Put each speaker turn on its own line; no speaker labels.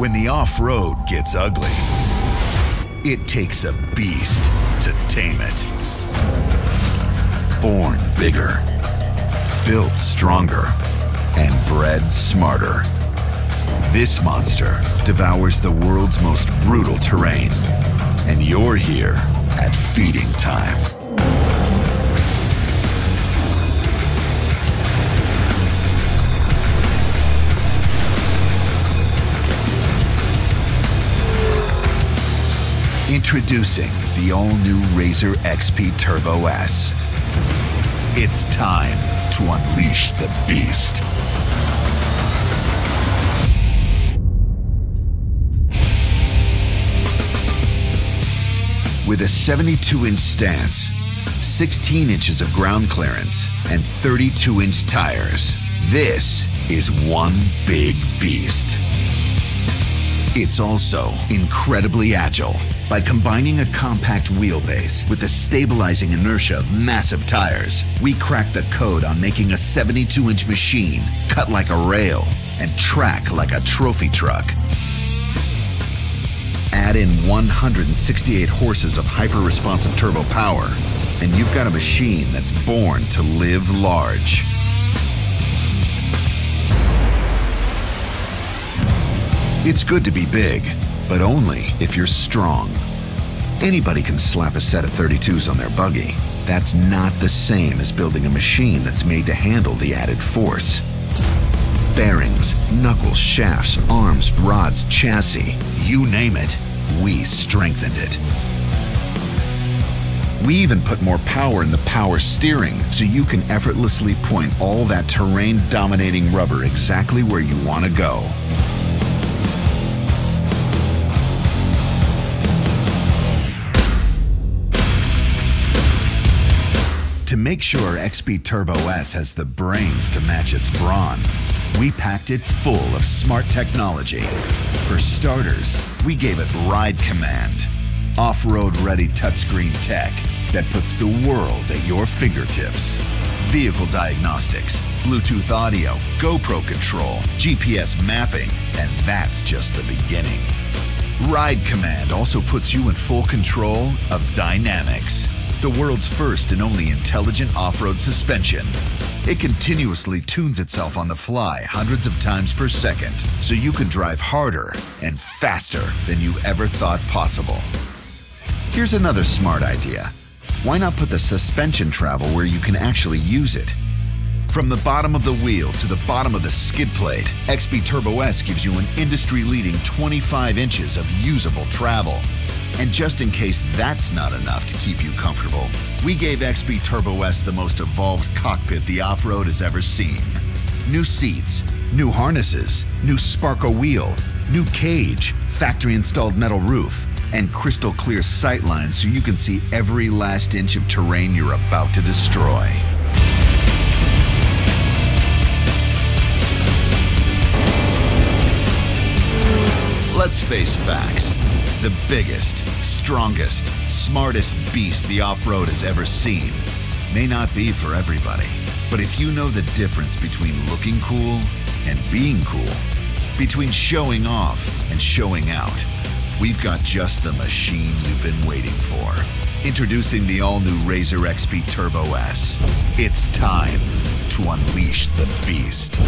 When the off-road gets ugly, it takes a beast to tame it. Born bigger, built stronger, and bred smarter. This monster devours the world's most brutal terrain, and you're here at feeding time. Introducing the all-new RZR XP Turbo S. It's time to unleash the beast. With a 72-inch stance, 16 inches of ground clearance, and 32-inch tires, this is one big beast. It's also incredibly agile. By combining a compact wheelbase with the stabilizing inertia of massive tires, we cracked the code on making a 72-inch machine cut like a rail and track like a trophy truck. Add in 168 horses of hyper-responsive turbo power, and you've got a machine that's born to live large. It's good to be big, but only if you're strong. Anybody can slap a set of 32s on their buggy. That's not the same as building a machine that's made to handle the added force. Bearings, knuckles, shafts, arms, rods, chassis, you name it, we strengthened it. We even put more power in the power steering so you can effortlessly point all that terrain dominating rubber exactly where you want to go. To make sure XP Turbo S has the brains to match its brawn, we packed it full of smart technology. For starters, we gave it Ride Command, off-road ready touchscreen tech that puts the world at your fingertips. Vehicle diagnostics, Bluetooth audio, GoPro control, GPS mapping, and that's just the beginning. Ride Command also puts you in full control of DYNAMIX the world's first and only intelligent off-road suspension. It continuously tunes itself on the fly hundreds of times per second, so you can drive harder and faster than you ever thought possible. Here's another smart idea. Why not put the suspension travel where you can actually use it? From the bottom of the wheel to the bottom of the skid plate, XP Turbo S gives you an industry-leading 25 inches of usable travel. And just in case that's not enough to keep you comfortable, we gave XP Turbo S the most evolved cockpit the off-road has ever seen. New seats, new harnesses, new Sparco wheel, new cage, factory-installed metal roof, and crystal clear sight lines so you can see every last inch of terrain you're about to destroy. Face facts. The biggest, strongest, smartest beast the off-road has ever seen may not be for everybody. But if you know the difference between looking cool and being cool, between showing off and showing out, we've got just the machine you've been waiting for. Introducing the all-new RZR XP Turbo S. It's time to unleash the beast.